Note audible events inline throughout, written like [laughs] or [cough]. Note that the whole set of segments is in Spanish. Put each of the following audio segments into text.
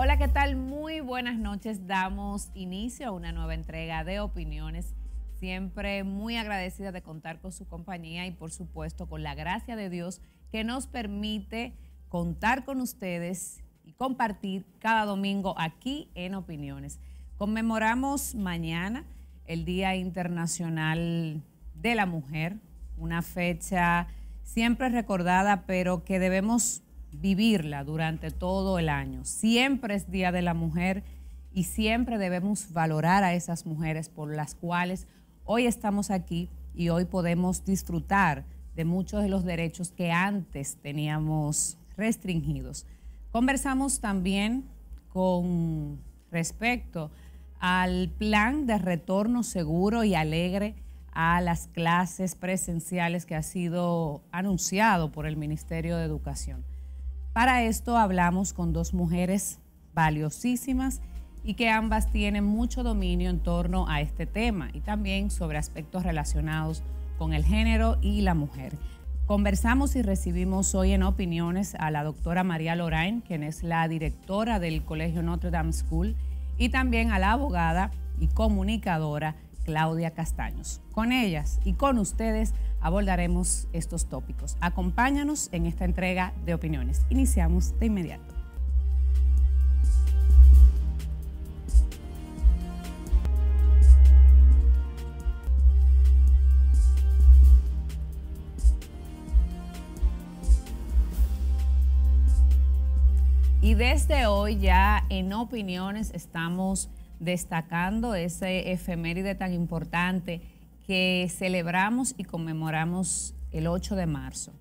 Hola, ¿qué tal? Muy buenas noches. Damos inicio a una nueva entrega de opiniones. Siempre muy agradecida de contar con su compañía y por supuesto con la gracia de Dios que nos permite contar con ustedes y compartir cada domingo aquí en Opiniones. Conmemoramos mañana el Día Internacional de la Mujer, una fecha siempre recordada, pero que debemos vivirla durante todo el año. Siempre es Día de la Mujer y siempre debemos valorar a esas mujeres por las cuales hoy estamos aquí y hoy podemos disfrutar de muchos de los derechos que antes teníamos restringidos. Conversamos también con respecto al plan de retorno seguro y alegre a las clases presenciales que ha sido anunciado por el Ministerio de Educación. Para esto hablamos con dos mujeres valiosísimas y que ambas tienen mucho dominio en torno a este tema y también sobre aspectos relacionados con el género y la mujer. Conversamos y recibimos hoy en opiniones a la doctora María Lorain, quien es la directora del Colegio Notre Dame School, y también a la abogada y comunicadora Claudia Castaños. Con ellas y con ustedes abordaremos estos tópicos. Acompáñanos en esta entrega de opiniones. Iniciamos de inmediato. Y desde hoy ya en opiniones estamos destacando ese efeméride tan importante que celebramos y conmemoramos el 8 de marzo.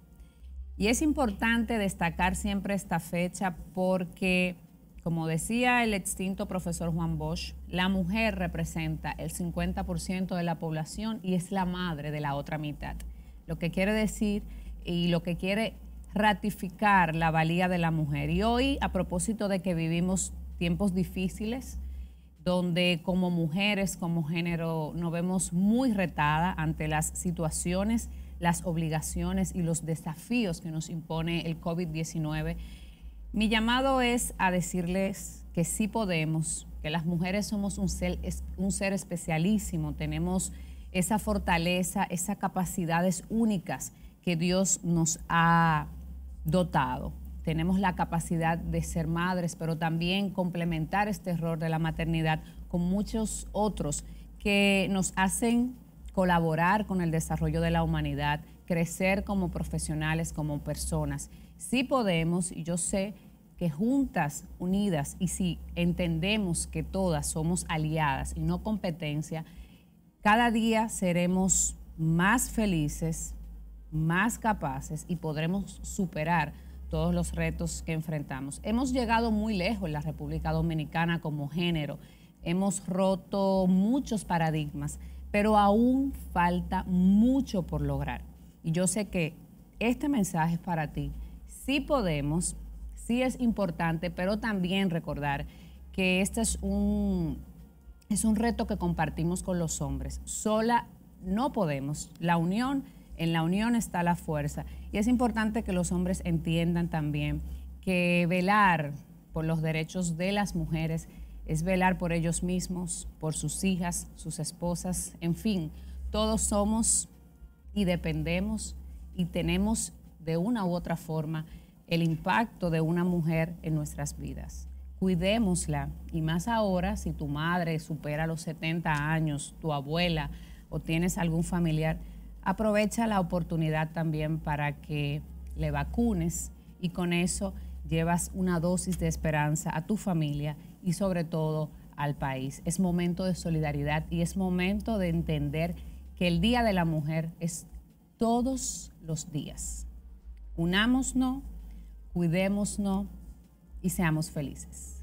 Y es importante destacar siempre esta fecha porque, como decía el extinto profesor Juan Bosch, la mujer representa el 50% de la población y es la madre de la otra mitad. Lo que quiere decir y lo que quiere ratificar la valía de la mujer. Y hoy, a propósito de que vivimos tiempos difíciles, donde como mujeres, como género, nos vemos muy retada ante las situaciones, las obligaciones y los desafíos que nos impone el COVID-19. Mi llamado es a decirles que sí podemos, que las mujeres somos un ser, un ser especialísimo, tenemos esa fortaleza, esas capacidades únicas que Dios nos ha dotado tenemos la capacidad de ser madres, pero también complementar este error de la maternidad con muchos otros que nos hacen colaborar con el desarrollo de la humanidad, crecer como profesionales, como personas. Sí podemos, y yo sé que juntas, unidas, y si entendemos que todas somos aliadas y no competencia, cada día seremos más felices, más capaces y podremos superar todos los retos que enfrentamos. Hemos llegado muy lejos en la República Dominicana como género, hemos roto muchos paradigmas, pero aún falta mucho por lograr. Y yo sé que este mensaje es para ti. Sí podemos, sí es importante, pero también recordar que este es un, es un reto que compartimos con los hombres. Sola no podemos. La unión en la unión está la fuerza. Y es importante que los hombres entiendan también que velar por los derechos de las mujeres es velar por ellos mismos, por sus hijas, sus esposas, en fin, todos somos y dependemos y tenemos de una u otra forma el impacto de una mujer en nuestras vidas. Cuidémosla y más ahora si tu madre supera los 70 años, tu abuela o tienes algún familiar, aprovecha la oportunidad también para que le vacunes y con eso llevas una dosis de esperanza a tu familia y sobre todo al país. Es momento de solidaridad y es momento de entender que el Día de la Mujer es todos los días. Unámonos, cuidémonos y seamos felices.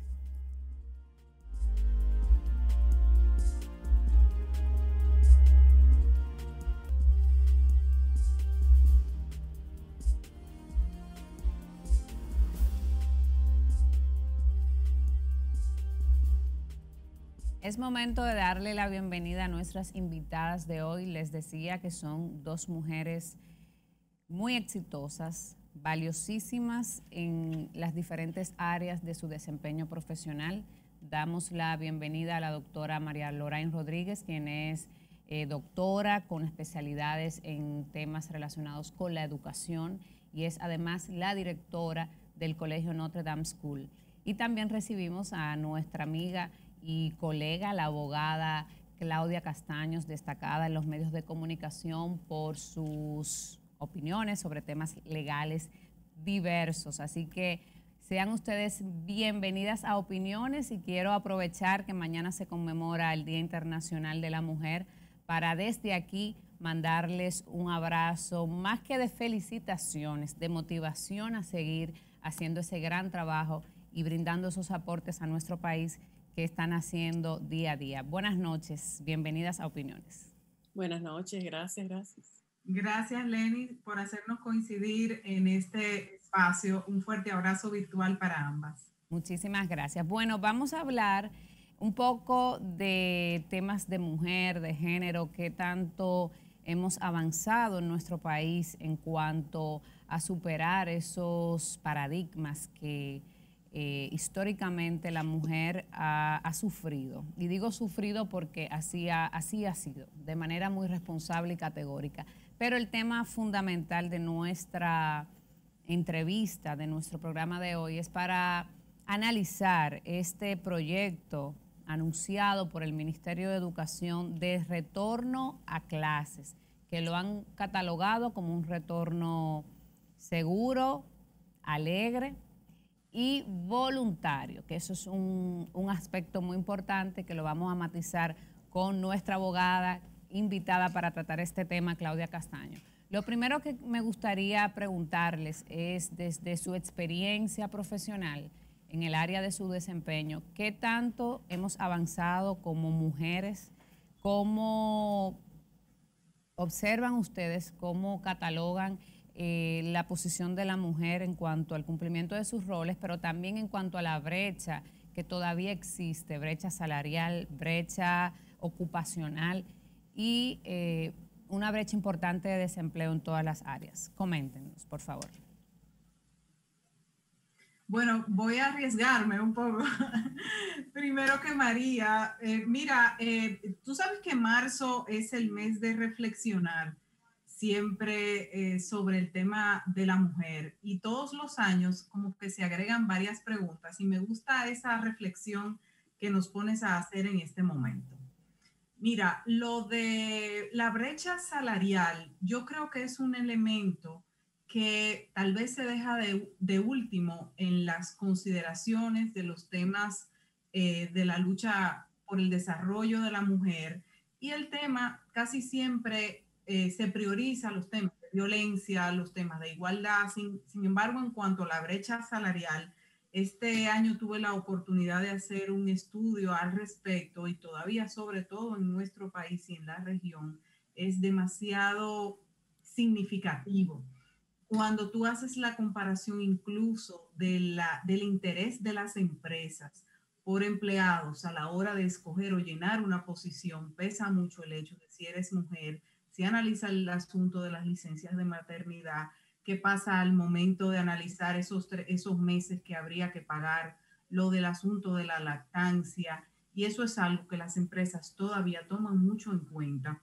Es momento de darle la bienvenida a nuestras invitadas de hoy. Les decía que son dos mujeres muy exitosas, valiosísimas en las diferentes áreas de su desempeño profesional. Damos la bienvenida a la doctora María Lorain Rodríguez, quien es eh, doctora con especialidades en temas relacionados con la educación y es además la directora del Colegio Notre Dame School. Y también recibimos a nuestra amiga y colega, la abogada Claudia Castaños, destacada en los medios de comunicación por sus opiniones sobre temas legales diversos. Así que sean ustedes bienvenidas a Opiniones y quiero aprovechar que mañana se conmemora el Día Internacional de la Mujer para desde aquí mandarles un abrazo, más que de felicitaciones, de motivación a seguir haciendo ese gran trabajo y brindando esos aportes a nuestro país que están haciendo día a día. Buenas noches, bienvenidas a Opiniones. Buenas noches, gracias, gracias. Gracias, Lenny, por hacernos coincidir en este espacio. Un fuerte abrazo virtual para ambas. Muchísimas gracias. Bueno, vamos a hablar un poco de temas de mujer, de género, qué tanto hemos avanzado en nuestro país en cuanto a superar esos paradigmas que eh, históricamente la mujer ha, sufrido. Y digo sufrido porque así así ha sido, de manera muy responsable y categórica. Pero el tema fundamental de nuestra entrevista, de nuestro programa de hoy, es para analizar este proyecto anunciado por el Ministerio de Educación de retorno a clases, que lo han catalogado como un retorno seguro, alegre y voluntario, que eso es un, un aspecto muy importante que lo vamos a matizar con nuestra abogada invitada para tratar este tema, Claudia Castaño. Lo primero que me gustaría preguntarles es, desde su experiencia profesional en el área de su desempeño, ¿qué tanto hemos avanzado como mujeres? ¿Cómo observan ustedes, cómo catalogan eh, la posición de la mujer en cuanto al cumplimiento de sus roles, pero también en cuanto a la brecha que todavía existe, brecha salarial, brecha ocupacional? y eh, una brecha importante de desempleo en todas las áreas. Coméntenos, por favor. Bueno, voy a arriesgarme un poco. [laughs] Primero que María, eh, mira, tú sabes que marzo es el mes de reflexionar siempre sobre el tema de la mujer y todos los años como que se agregan varias preguntas y me gusta esa reflexión que nos pones a hacer en este momento. Mira, lo de la brecha salarial, yo creo que es un elemento que tal vez se deja de, último en las consideraciones de los temas eh, de la lucha por el desarrollo de la mujer. Y el tema casi siempre eh, se prioriza los temas de violencia, los temas de igualdad. sin embargo, en cuanto a la brecha salarial, este año tuve la oportunidad de hacer un estudio al respecto y todavía, sobre todo en nuestro país y en la región, es demasiado significativo. Cuando tú haces la comparación incluso del interés de las empresas por empleados a la hora de escoger o llenar una posición, pesa mucho el hecho de si eres mujer, si analiza el asunto de las licencias de maternidad, qué pasa al momento de analizar esos, esos meses que habría que pagar, lo del asunto de la lactancia. Y eso es algo que las empresas todavía toman mucho en cuenta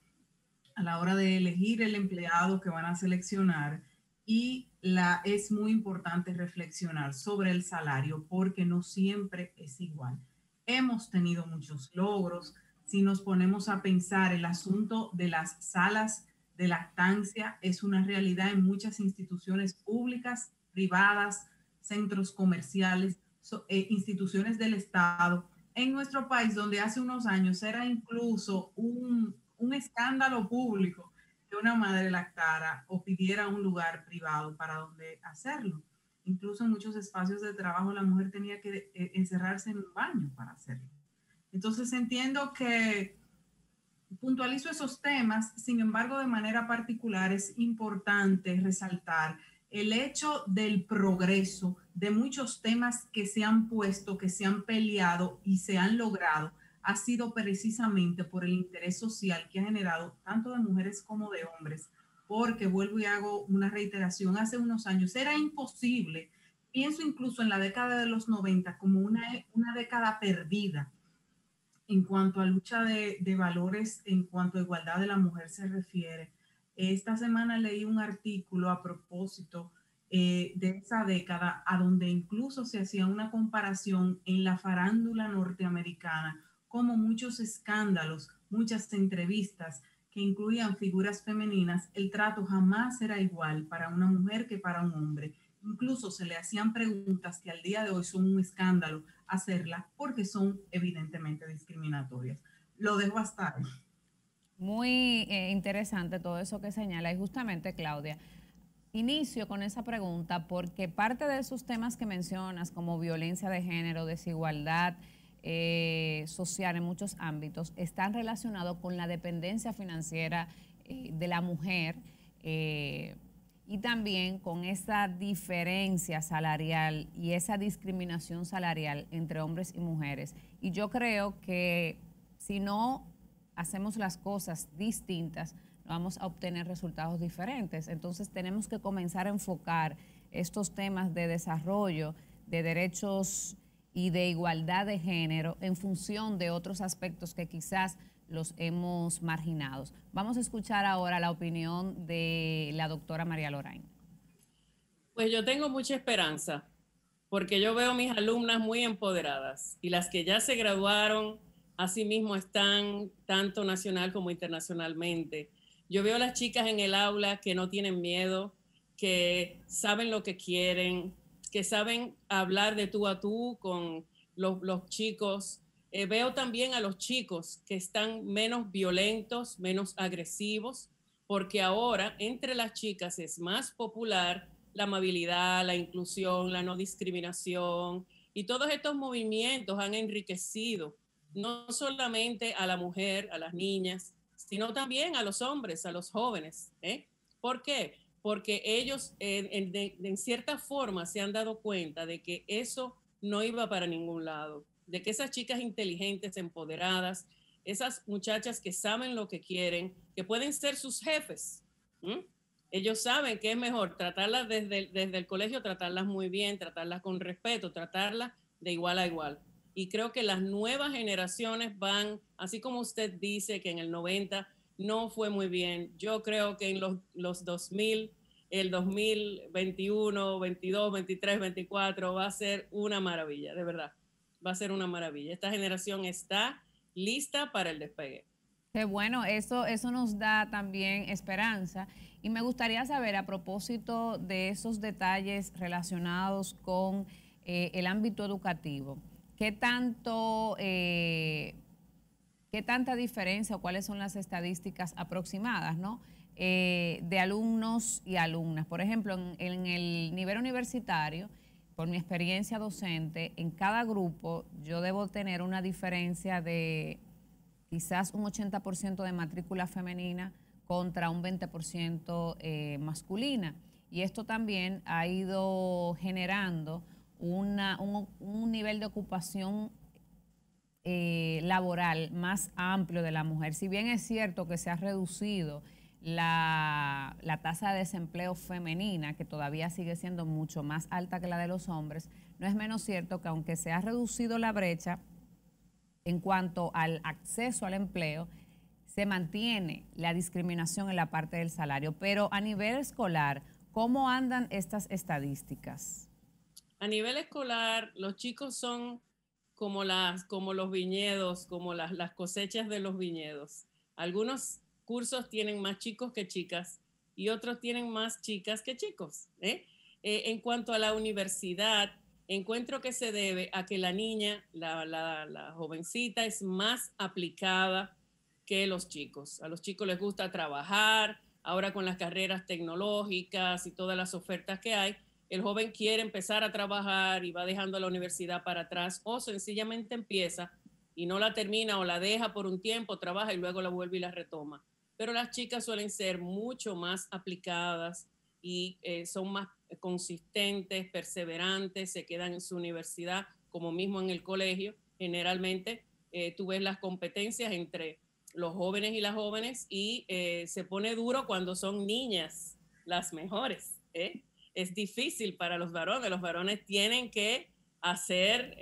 a la hora de elegir el empleado que van a seleccionar. Y la, es muy importante reflexionar sobre el salario porque no siempre es igual. Hemos tenido muchos logros. Si nos ponemos a pensar el asunto de las salas de lactancia es una realidad en muchas instituciones públicas, privadas, centros comerciales, eh, instituciones del Estado. En nuestro país, donde hace unos años era incluso un, un escándalo público que una madre lactara o pidiera un lugar privado para donde hacerlo. Incluso en muchos espacios de trabajo la mujer tenía que eh, encerrarse en un baño para hacerlo. Entonces entiendo que puntualizo esos temas, sin embargo, de manera particular es importante resaltar el hecho del progreso de muchos temas que se han puesto, que se han peleado y se han logrado, ha sido precisamente por el interés social que ha generado tanto de mujeres como de hombres porque vuelvo y hago una reiteración, hace unos años era imposible, pienso incluso en la década de los 90 como una, una década perdida en cuanto a lucha de, valores, en cuanto a igualdad de la mujer se refiere. Esta semana leí un artículo a propósito eh, de esa década, a donde incluso se hacía una comparación en la farándula norteamericana, como muchos escándalos, muchas entrevistas que incluían figuras femeninas, el trato jamás era igual para una mujer que para un hombre. Incluso se le hacían preguntas que al día de hoy son un escándalo hacerlas porque son evidentemente discriminatorias. Lo dejo hasta. Muy eh, interesante todo eso que señala y justamente Claudia, Inicio con esa pregunta porque parte de esos temas que mencionas, como violencia de género, desigualdad eh, social en muchos ámbitos, están relacionados con la dependencia financiera eh, de la mujer y también con esa diferencia salarial y esa discriminación salarial entre hombres y mujeres. Y yo creo que si no hacemos las cosas distintas, vamos a obtener resultados diferentes. Entonces tenemos que comenzar a enfocar estos temas de desarrollo, de derechos y de igualdad de género en función de otros aspectos que quizás los hemos marginado. Vamos a escuchar ahora la opinión de la doctora María Lorain. Pues yo tengo mucha esperanza, porque yo veo mis alumnas muy empoderadas y las que ya se graduaron, asimismo están tanto nacional como internacionalmente yo veo las chicas en el aula que no tienen miedo, que saben lo que quieren, que saben hablar de tú a tú con los, chicos. Eh, veo también a los chicos que están menos violentos, menos agresivos, porque ahora entre las chicas es más popular la amabilidad, la inclusión, la no discriminación, y todos estos movimientos han enriquecido no solamente a la mujer, a las niñas, sino también a los hombres, a los jóvenes. ¿eh? ¿Por qué? Porque ellos en, cierta forma se han dado cuenta de que eso no iba para ningún lado, de que esas chicas inteligentes, empoderadas, esas muchachas que saben lo que quieren, que pueden ser sus jefes. Ellos saben que es mejor tratarlas desde, desde el colegio, tratarlas muy bien, tratarlas con respeto, tratarlas de igual a igual. Y creo que las nuevas generaciones van, así como usted dice que en el 90 no fue muy bien, yo creo que en los, los 2000, el 2021, 22, 23, 24 va a ser una maravilla, de verdad, va a ser una maravilla. Esta generación está lista para el despegue. Qué bueno, eso, eso nos da también esperanza. Y me gustaría saber a propósito de esos detalles relacionados con eh, el ámbito educativo. ¿Qué tanto, eh, qué tanta diferencia o cuáles son las estadísticas aproximadas, ¿no? Eh, de alumnos y alumnas. Por ejemplo, en, el nivel universitario, por mi experiencia docente, en cada grupo yo debo tener una diferencia de quizás un 80% de matrícula femenina contra un 20% eh, masculina. Y esto también ha ido generando un, nivel de ocupación eh, laboral más amplio de la mujer. Si bien es cierto que se ha reducido la, tasa de desempleo femenina, que todavía sigue siendo mucho más alta que la de los hombres, no es menos cierto que aunque se ha reducido la brecha en cuanto al acceso al empleo, se mantiene la discriminación en la parte del salario. Pero a nivel escolar, ¿cómo andan estas estadísticas? A nivel escolar, los chicos son como, las, como los viñedos, como las, las cosechas de los viñedos. Algunos cursos tienen más chicos que chicas y otros tienen más chicas que chicos. ¿eh? Eh, en cuanto a la universidad, encuentro que se debe a que la niña, la, la, la, jovencita, es más aplicada que los chicos. A los chicos les gusta trabajar, ahora con las carreras tecnológicas y todas las ofertas que hay, el joven quiere empezar a trabajar y va dejando la universidad para atrás o sencillamente empieza y no la termina o la deja por un tiempo, trabaja y luego la vuelve y la retoma. Pero las chicas suelen ser mucho más aplicadas y eh, son más consistentes, perseverantes, se quedan en su universidad como mismo en el colegio. Generalmente eh, tú ves las competencias entre los jóvenes y las jóvenes y eh, se pone duro cuando son niñas las mejores. ¿eh? Es difícil para los varones, los varones tienen que hacer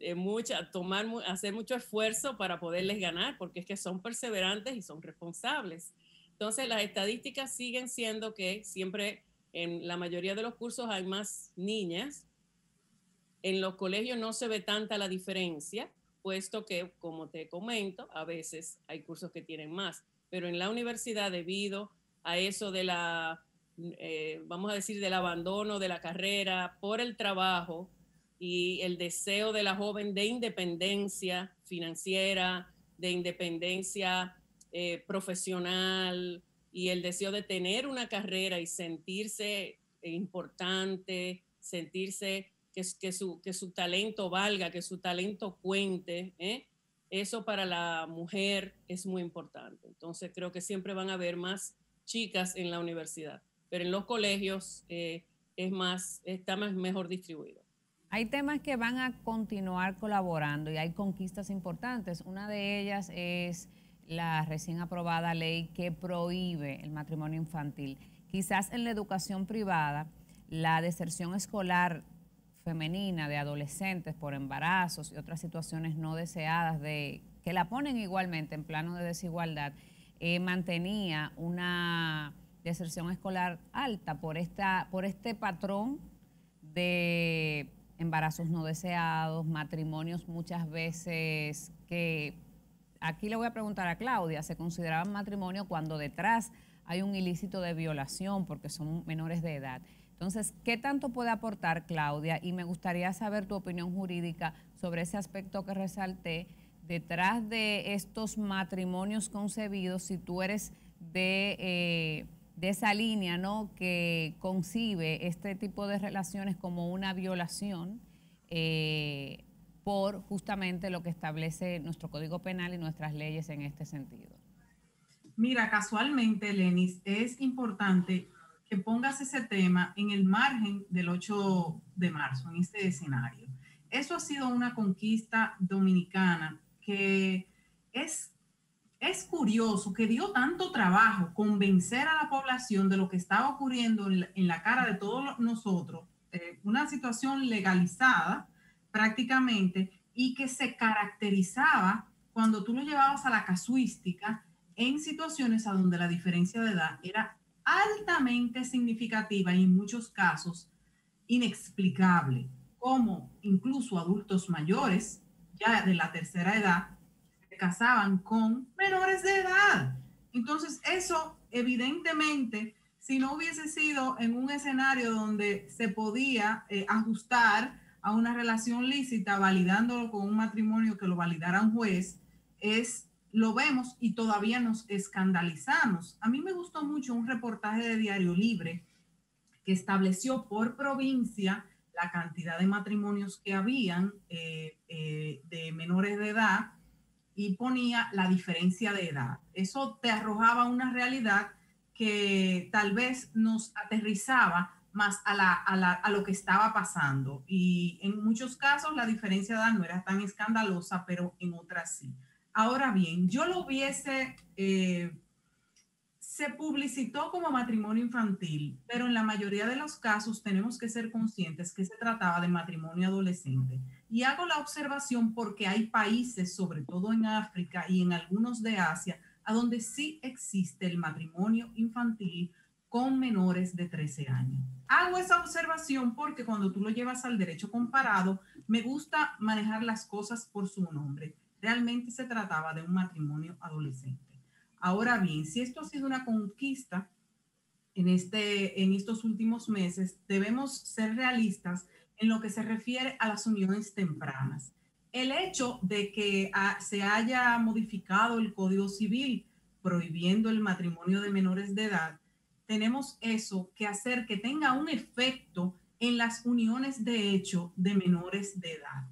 eh, mucha, tomar, hacer mucho esfuerzo para poderles ganar, porque es que son perseverantes y son responsables. Entonces, las estadísticas siguen siendo que siempre en la mayoría de los cursos hay más niñas. En los colegios no se ve tanta la diferencia, puesto que, como te comento, a veces hay cursos que tienen más, pero en la universidad, debido a eso de la, eh, vamos a decir, del abandono de la carrera por el trabajo y el deseo de la joven de independencia financiera, de independencia eh, profesional y el deseo de tener una carrera y sentirse importante, sentirse que, su, que su talento valga, que su talento cuente. ¿eh? Eso para la mujer es muy importante. Entonces creo que siempre van a haber más chicas en la universidad, pero en los colegios eh, es más, está más mejor distribuido. Hay temas que van a continuar colaborando y hay conquistas importantes. Una de ellas es la recién aprobada ley que prohíbe el matrimonio infantil. Quizás en la educación privada, la deserción escolar femenina de adolescentes por embarazos y otras situaciones no deseadas de que la ponen igualmente en plano de desigualdad, eh, mantenía una deserción escolar alta por, esta, por este patrón de embarazos no deseados, matrimonios muchas veces que, aquí le voy a preguntar a Claudia, se consideraban matrimonio cuando detrás hay un ilícito de violación porque son menores de edad. Entonces, ¿qué tanto puede aportar Claudia? Y me gustaría saber tu opinión jurídica sobre ese aspecto que resalté detrás de estos matrimonios concebidos, si tú eres de, eh, esa línea, ¿no? Que concibe este tipo de relaciones como una violación eh, por justamente lo que establece nuestro Código Penal y nuestras leyes en este sentido. Mira, casualmente, Lenis, es importante que pongas ese tema en el margen del 8 de marzo, en este escenario. Eso ha sido una conquista dominicana que es, es curioso, que dio tanto trabajo convencer a la población de lo que estaba ocurriendo en la, cara de todos nosotros, eh, una situación legalizada prácticamente y que se caracterizaba cuando tú lo llevabas a la casuística en situaciones a donde la diferencia de edad era altamente significativa y en muchos casos inexplicable, como incluso adultos mayores, ya de la tercera edad, casaban con menores de edad. Entonces, eso evidentemente, si no hubiese sido en un escenario donde se podía eh, ajustar a una relación lícita, validándolo con un matrimonio que lo validara un juez, es lo vemos y todavía nos escandalizamos. A mí me gustó mucho un reportaje de Diario Libre que estableció por provincia la cantidad de matrimonios que habían eh, eh, de menores de edad y ponía la diferencia de edad. Eso te arrojaba una realidad que tal vez nos aterrizaba más a, la, a, lo que estaba pasando. Y en muchos casos la diferencia de edad no era tan escandalosa, pero en otras sí. Ahora bien, yo lo hubiese, eh, se publicitó como matrimonio infantil, pero en la mayoría de los casos tenemos que ser conscientes que se trataba de matrimonio adolescente. Y hago la observación porque hay países, sobre todo en África y en algunos de Asia, a donde sí existe el matrimonio infantil con menores de 13 años. Hago esa observación porque cuando tú lo llevas al derecho comparado, me gusta manejar las cosas por su nombre realmente se trataba de un matrimonio adolescente. Ahora bien, si esto ha sido una conquista en, este, en estos últimos meses, debemos ser realistas en lo que se refiere a las uniones tempranas. El hecho de que ah, se haya modificado el Código Civil prohibiendo el matrimonio de menores de edad, tenemos eso que hacer que tenga un efecto en las uniones de hecho de menores de edad.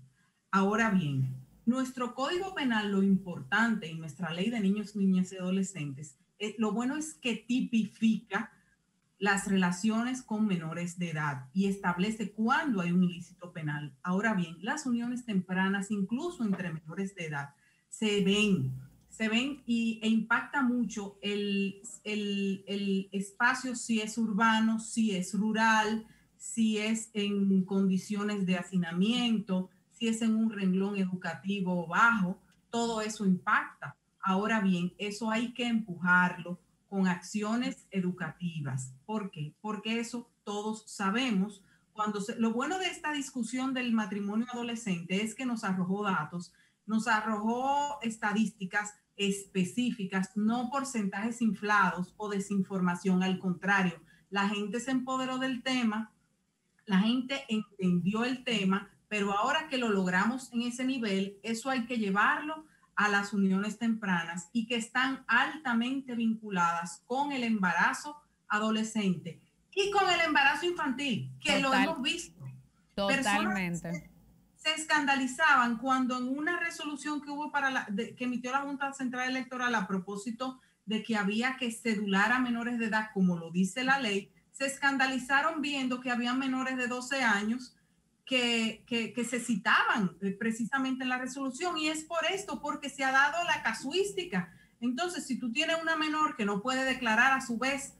Ahora bien, nuestro código penal, lo importante en nuestra ley de niños, niñas y adolescentes, eh, lo bueno es que tipifica las relaciones con menores de edad y establece cuándo hay un ilícito penal. Ahora bien, las uniones tempranas, incluso entre menores de edad, se ven, se ven y, e impacta mucho el, el, el, espacio, si es urbano, si es rural, si es en condiciones de hacinamiento, si es en un renglón educativo bajo, todo eso impacta. Ahora bien, eso hay que empujarlo con acciones educativas. ¿Por qué? Porque eso todos sabemos. Cuando lo bueno de esta discusión del matrimonio adolescente es que nos arrojó datos, nos arrojó estadísticas específicas, no porcentajes inflados o desinformación. Al contrario, la gente se empoderó del tema, la gente entendió el tema, pero ahora que lo logramos en ese nivel, eso hay que llevarlo a las uniones tempranas y que están altamente vinculadas con el embarazo adolescente y con el embarazo infantil, que lo hemos visto. Totalmente se escandalizaban cuando en una resolución que hubo para la, que emitió la Junta Central Electoral a propósito de que había que cedular a menores de edad, como lo dice la ley, se escandalizaron viendo que había menores de 12 años que, que, que, se citaban eh, precisamente en la resolución. Y es por esto, porque se ha dado la casuística. Entonces, si tú tienes una menor que no puede declarar a su vez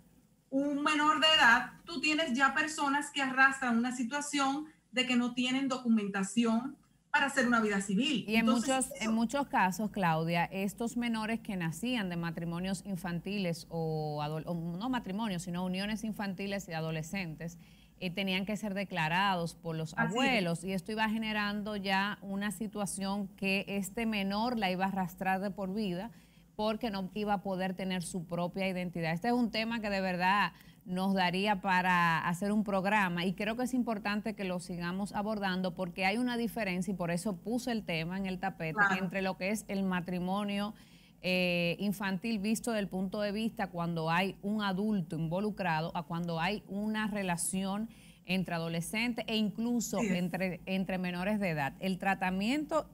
un menor de edad, tú tienes ya personas que arrastran una situación de que no tienen documentación para hacer una vida civil. Y en, muchos, en muchos casos, Claudia, estos menores que nacían de matrimonios infantiles o, no matrimonios, sino uniones infantiles y adolescentes, eh, tenían que ser declarados por los abuelos. Y esto iba generando ya una situación que este menor la iba a arrastrar de por vida porque no iba a poder tener su propia identidad. Este es un tema que de verdad nos daría para hacer un programa y creo que es importante que lo sigamos abordando porque hay una diferencia y por eso puse el tema en el tapete entre lo que es el matrimonio eh, infantil visto desde el punto de vista cuando hay un adulto involucrado a cuando hay una relación entre adolescentes e incluso entre, entre menores de edad. El tratamiento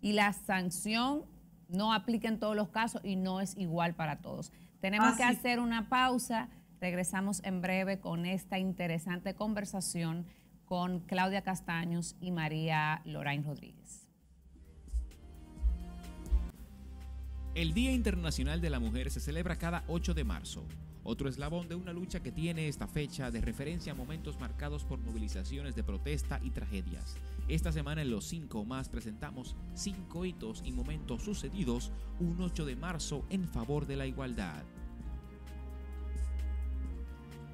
y la sanción no aplica en todos los casos y no es igual para todos. Tenemos que hacer una pausa. Regresamos en breve con esta interesante conversación con Claudia Castaños y María Lorain Rodríguez. El Día Internacional de la Mujer se celebra cada 8 de marzo, otro eslabón de una lucha que tiene esta fecha de referencia a momentos marcados por movilizaciones de protesta y tragedias. Esta semana en Los 5 más presentamos 5 hitos y momentos sucedidos un 8 de marzo en favor de la igualdad.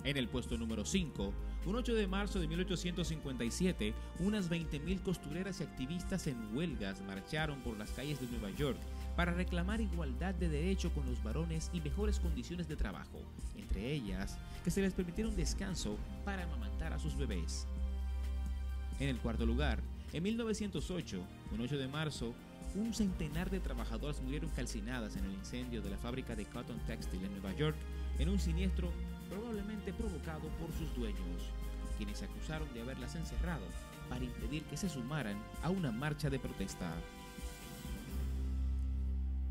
En el puesto número 5, un 8 de marzo de 1857, unas 20.000 costureras y activistas en huelgas marcharon por las calles de Nueva York para reclamar igualdad de derecho con los varones y mejores condiciones de trabajo, entre ellas que se les permitiera un descanso para amamantar a sus bebés. En el cuarto lugar, en 1908, un 8 de marzo, un centenar de trabajadoras murieron calcinadas en el incendio de la fábrica de Cotton Textile en Nueva York en un siniestro probablemente provocado por sus dueños, quienes acusaron de haberlas encerrado para impedir que se sumaran a una marcha de protesta.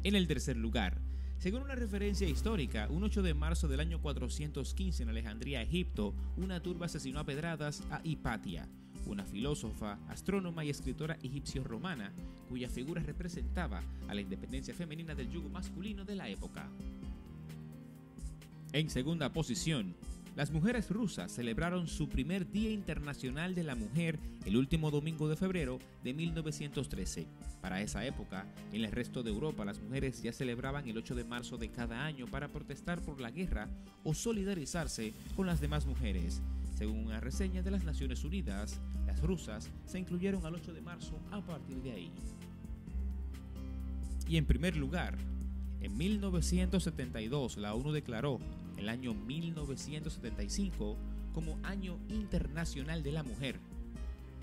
En el tercer lugar, según una referencia histórica, un 8 de marzo del año 415 en Alejandría, Egipto, una turba asesinó a pedradas a Hipatia, una filósofa, astrónoma y escritora egipcio-romana, cuya figura representaba a la independencia femenina del yugo masculino de la época. En segunda posición, las mujeres rusas celebraron su primer Día Internacional de la Mujer el último domingo de febrero de 1913. Para esa época, en el resto de Europa las mujeres ya celebraban el 8 de marzo de cada año para protestar por la guerra o solidarizarse con las demás mujeres. Según una reseña de las Naciones Unidas, las rusas se incluyeron al 8 de marzo a partir de ahí. Y en primer lugar, en 1972, la ONU declaró el año 1975 como Año Internacional de la Mujer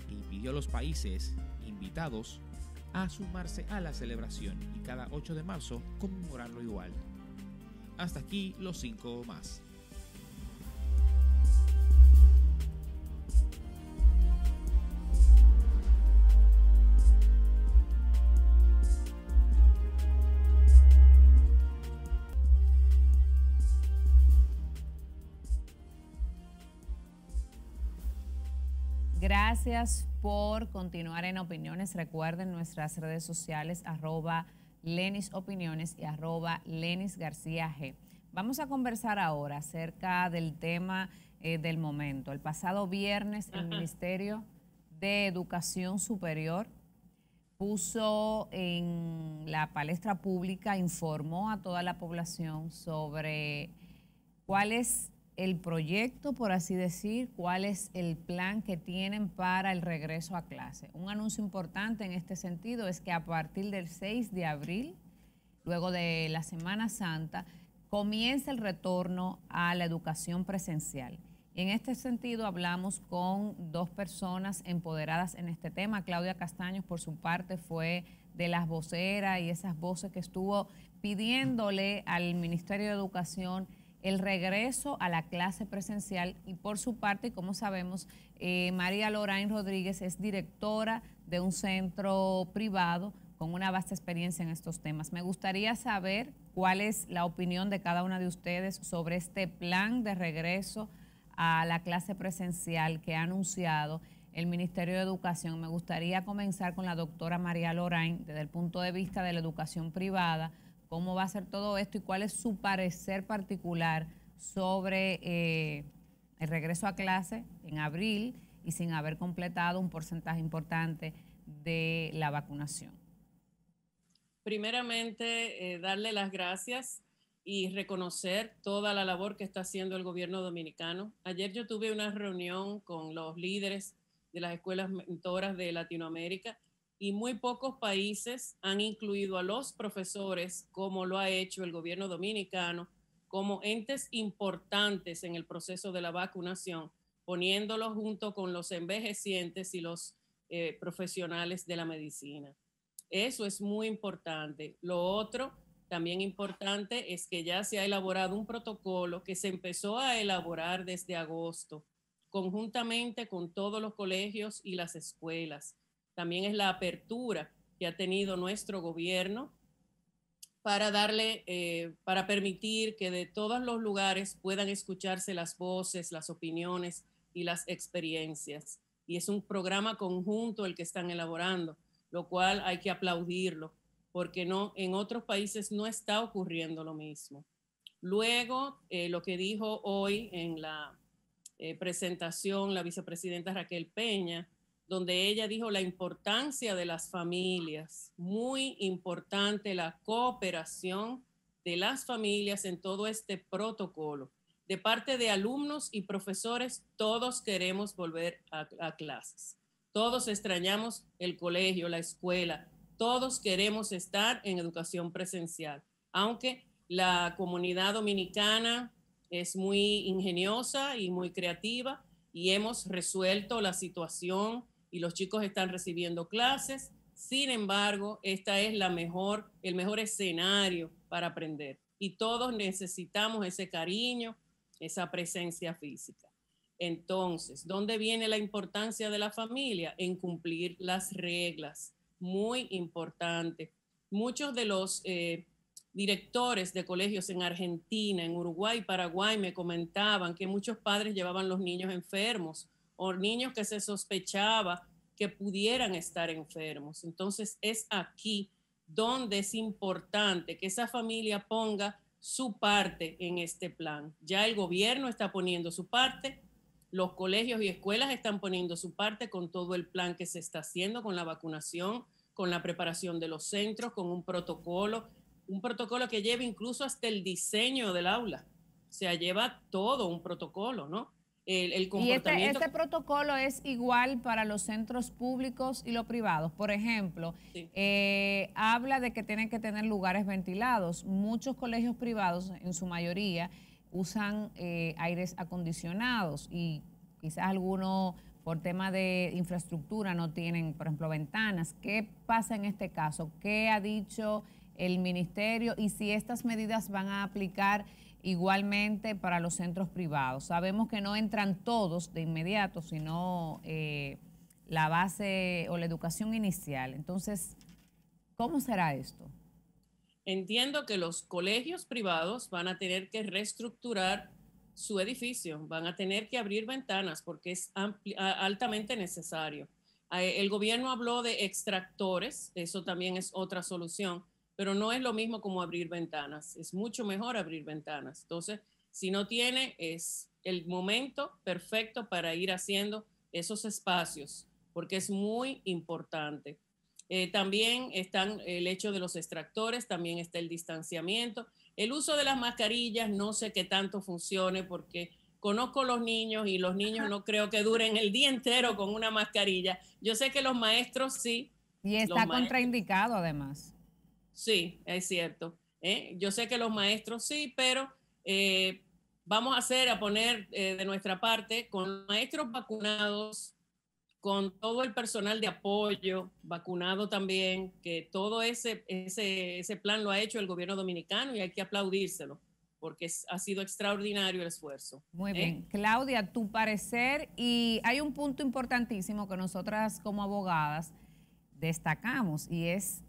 y pidió a los países invitados a sumarse a la celebración y cada 8 de marzo conmemorarlo igual. Hasta aquí los cinco más. Gracias por continuar en opiniones. Recuerden nuestras redes sociales arroba Lenis Opiniones y arroba Lenis García G. Vamos a conversar ahora acerca del tema eh, del momento. El pasado viernes el Ministerio de Educación Superior puso en la palestra pública, informó a toda la población sobre cuál es el proyecto, por así decir, cuál es el plan que tienen para el regreso a clase. Un anuncio importante en este sentido es que a partir del 6 de abril, luego de la Semana Santa, comienza el retorno a la educación presencial. En este sentido hablamos con dos personas empoderadas en este tema. Claudia Castaños, por su parte, fue de las voceras y esas voces que estuvo pidiéndole al Ministerio de Educación el regreso a la clase presencial y por su parte, como sabemos, eh, María Lorain Rodríguez es directora de un centro privado con una vasta experiencia en estos temas. Me gustaría saber cuál es la opinión de cada una de ustedes sobre este plan de regreso a la clase presencial que ha anunciado el Ministerio de Educación. Me gustaría comenzar con la doctora María Lorain desde el punto de vista de la educación privada cómo va a ser todo esto y cuál es su parecer particular sobre eh, el regreso a clase en abril y sin haber completado un porcentaje importante de la vacunación. Primeramente, eh, darle las gracias y reconocer toda la labor que está haciendo el gobierno dominicano. Ayer yo tuve una reunión con los líderes de las escuelas mentoras de Latinoamérica y muy pocos países han incluido a los profesores, como lo ha hecho el gobierno dominicano, como entes importantes en el proceso de la vacunación, poniéndolos junto con los envejecientes y los eh, profesionales de la medicina. Eso es muy importante. Lo otro, también importante, es que ya se ha elaborado un protocolo que se empezó a elaborar desde agosto, conjuntamente con todos los colegios y las escuelas también es la apertura que ha tenido nuestro gobierno para darle, eh, para permitir que de todos los lugares puedan escucharse las voces, las opiniones y las experiencias. Y es un programa conjunto el que están elaborando, lo cual hay que aplaudirlo, porque no, en otros países no está ocurriendo lo mismo. Luego, eh, lo que dijo hoy en la eh, presentación la vicepresidenta Raquel Peña, donde ella dijo la importancia de las familias, muy importante la cooperación de las familias en todo este protocolo. De parte de alumnos y profesores, todos queremos volver a, clases. Todos extrañamos el colegio, la escuela. Todos queremos estar en educación presencial, aunque la comunidad dominicana es muy ingeniosa y muy creativa y hemos resuelto la situación y los chicos están recibiendo clases. Sin embargo, esta es la mejor, el mejor escenario para aprender y todos necesitamos ese cariño, esa presencia física. Entonces, ¿dónde viene la importancia de la familia? En cumplir las reglas. Muy importante. Muchos de los eh, directores de colegios en Argentina, en Uruguay, Paraguay me comentaban que muchos padres llevaban los niños enfermos o niños que se sospechaba que pudieran estar enfermos. Entonces es aquí donde es importante que esa familia ponga su parte en este plan. Ya el gobierno está poniendo su parte, los colegios y escuelas están poniendo su parte con todo el plan que se está haciendo, con la vacunación, con la preparación de los centros, con un protocolo, un protocolo que lleva incluso hasta el diseño del aula. O sea, lleva todo un protocolo, ¿no? El, este, comportamiento. Y este, protocolo es igual para los centros públicos y los privados. Por ejemplo, eh, habla de que tienen que tener lugares ventilados. Muchos colegios privados, en su mayoría, usan eh, aires acondicionados y quizás algunos por tema de infraestructura no tienen, por ejemplo, ventanas. ¿Qué pasa en este caso? ¿Qué ha dicho el ministerio y si estas medidas van a aplicar igualmente para los centros privados. Sabemos que no entran todos de inmediato, sino eh, la base o la educación inicial. Entonces, ¿cómo será esto? Entiendo que los colegios privados van a tener que reestructurar su edificio, van a tener que abrir ventanas porque es altamente necesario. El gobierno habló de extractores, eso también es otra solución pero no es lo mismo como abrir ventanas. Es mucho mejor abrir ventanas. Entonces, si no tiene, es el momento perfecto para ir haciendo esos espacios, porque es muy importante. Eh, también están el hecho de los extractores, también está el distanciamiento. El uso de las mascarillas, no sé qué tanto funcione porque conozco los niños y los niños no creo que duren el día entero con una mascarilla. Yo sé que los maestros sí. Y está contraindicado además. Sí, es cierto. ¿eh? Yo sé que los maestros sí, pero eh, vamos a hacer, a poner de nuestra parte con maestros vacunados, con todo el personal de apoyo, vacunado también, que todo ese, ese, ese plan lo ha hecho el gobierno dominicano y hay que aplaudírselo porque ha sido extraordinario el esfuerzo. Muy ¿eh? bien. Claudia, tu parecer, y hay un punto importantísimo que nosotras como abogadas destacamos y es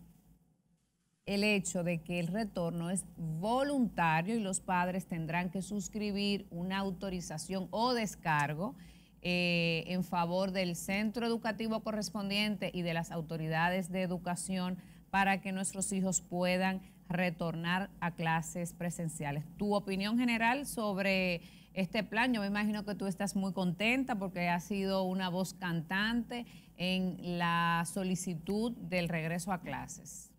el hecho de que el retorno es voluntario y los padres tendrán que suscribir una autorización o descargo eh, en favor del centro educativo correspondiente y de las autoridades de educación para que nuestros hijos puedan retornar a clases presenciales. Tu opinión general sobre este plan, yo me imagino que tú estás muy contenta porque has sido una voz cantante en la solicitud del regreso a clases.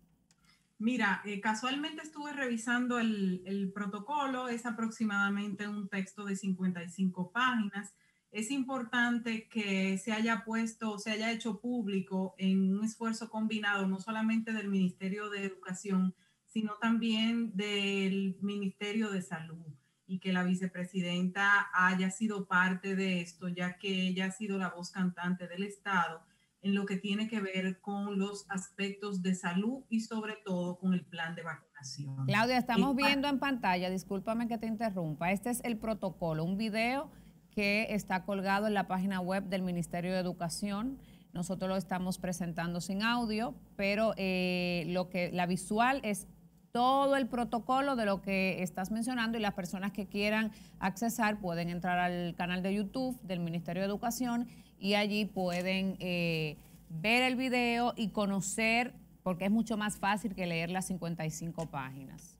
Mira, eh, casualmente estuve revisando el, el, protocolo, es aproximadamente un texto de 55 páginas. Es importante que se haya puesto, se haya hecho público en un esfuerzo combinado, no solamente del Ministerio de Educación, sino también del Ministerio de Salud y que la vicepresidenta haya sido parte de esto, ya que ella ha sido la voz cantante del Estado en lo que tiene que ver con los aspectos de salud y sobre todo con el plan de vacunación. Claudia, estamos viendo en pantalla, discúlpame que te interrumpa, este es el protocolo, un video que está colgado en la página web del Ministerio de Educación. Nosotros lo estamos presentando sin audio, pero eh, lo que la visual es todo el protocolo de lo que estás mencionando y las personas que quieran accesar pueden entrar al canal de YouTube del Ministerio de Educación y allí pueden eh, ver el video y conocer, porque es mucho más fácil que leer las 55 páginas.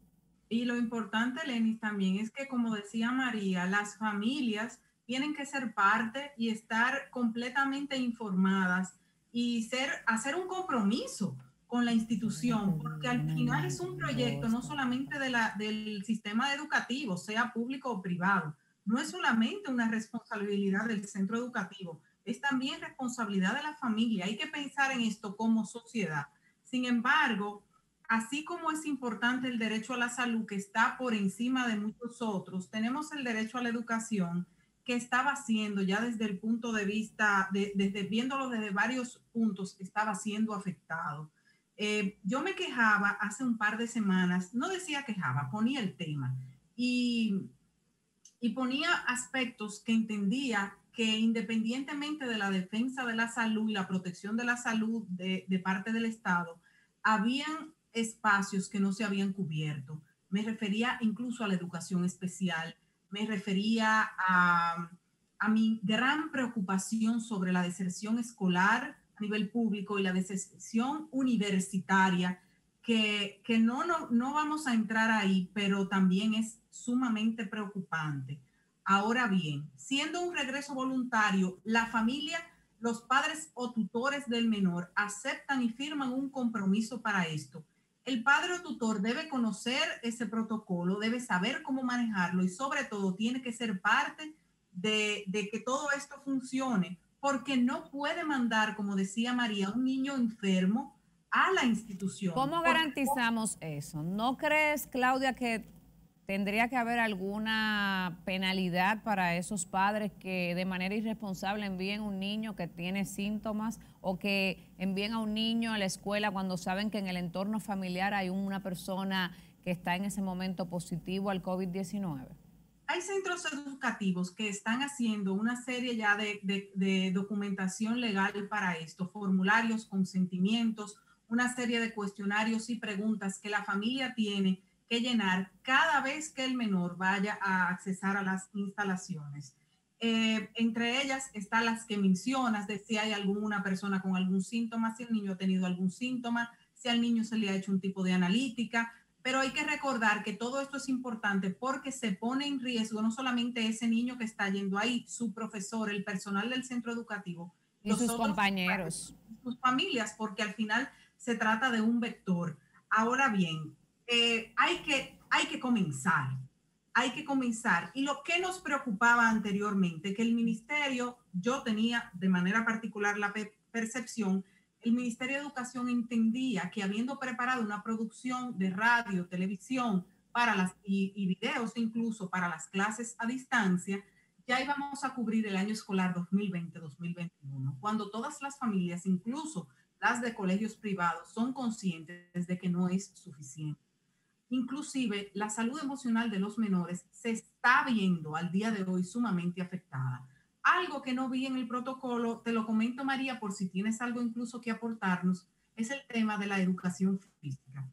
Y lo importante, Lenis, también es que, como decía María, las familias tienen que ser parte y estar completamente informadas y ser, hacer un compromiso con la institución, porque al final es un proyecto no solamente de la, del sistema educativo, sea público o privado, no es solamente una responsabilidad del centro educativo, es también responsabilidad de la familia. Hay que pensar en esto como sociedad. Sin embargo, así como es importante el derecho a la salud, que está por encima de muchos otros, tenemos el derecho a la educación que estaba haciendo ya desde el punto de vista, de, desde viéndolo desde varios puntos, estaba siendo afectado. Eh, yo me quejaba hace un par de semanas, no decía quejaba, ponía el tema y, y ponía aspectos que entendía que independientemente de la defensa de la salud y la protección de la salud de, parte del Estado, habían espacios que no se habían cubierto. Me refería incluso a la educación especial, me refería a, mi gran preocupación sobre la deserción escolar a nivel público y la deserción universitaria, que, no, no, no vamos a entrar ahí, pero también es sumamente preocupante. Ahora bien, siendo un regreso voluntario, la familia, los padres o tutores del menor aceptan y firman un compromiso para esto el padre o tutor debe conocer ese protocolo, debe saber cómo manejarlo y sobre todo tiene que ser parte de, que todo esto funcione, porque no puede mandar, como decía María, un niño enfermo a la institución. ¿Cómo garantizamos eso? ¿No crees, Claudia, que ¿Tendría que haber alguna penalidad para esos padres que de manera irresponsable envíen un niño que tiene síntomas o que envíen a un niño a la escuela cuando saben que en el entorno familiar hay una persona que está en ese momento positivo al COVID-19? Hay centros educativos que están haciendo una serie ya de, de documentación legal para esto, formularios, consentimientos, una serie de cuestionarios y preguntas que la familia tiene que llenar cada vez que el menor vaya a accesar a las instalaciones. Eh, entre ellas están las que mencionas, de si hay alguna persona con algún síntoma, si el niño ha tenido algún síntoma, si al niño se le ha hecho un tipo de analítica, pero hay que recordar que todo esto es importante porque se pone en riesgo no solamente ese niño que está yendo ahí, su profesor, el personal del centro educativo, y sus compañeros, sus familias, porque al final se trata de un vector. Ahora bien, eh, hay, que, hay que comenzar, hay que comenzar. Y lo que nos preocupaba anteriormente, que el ministerio, yo tenía de manera particular la percepción, el Ministerio de Educación entendía que habiendo preparado una producción de radio, televisión para las, y, y videos incluso para las clases a distancia, ya íbamos a cubrir el año escolar 2020-2021, cuando todas las familias, incluso las de colegios privados, son conscientes de que no es suficiente. Inclusive la salud emocional de los menores se está viendo al día de hoy sumamente afectada. Algo que no vi en el protocolo, te lo comento María por si tienes algo incluso que aportarnos, es el tema de la educación física.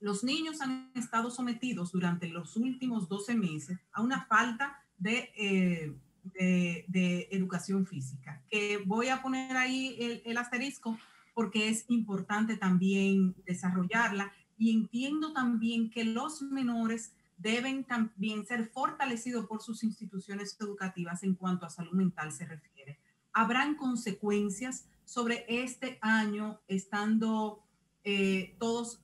Los niños han estado sometidos durante los últimos 12 meses a una falta eh, de, educación física, que voy a poner ahí el asterisco porque es importante también desarrollarla y entiendo también que los menores deben también ser fortalecidos por sus instituciones educativas en cuanto a salud mental se refiere. Habrán consecuencias sobre este año estando eh, todos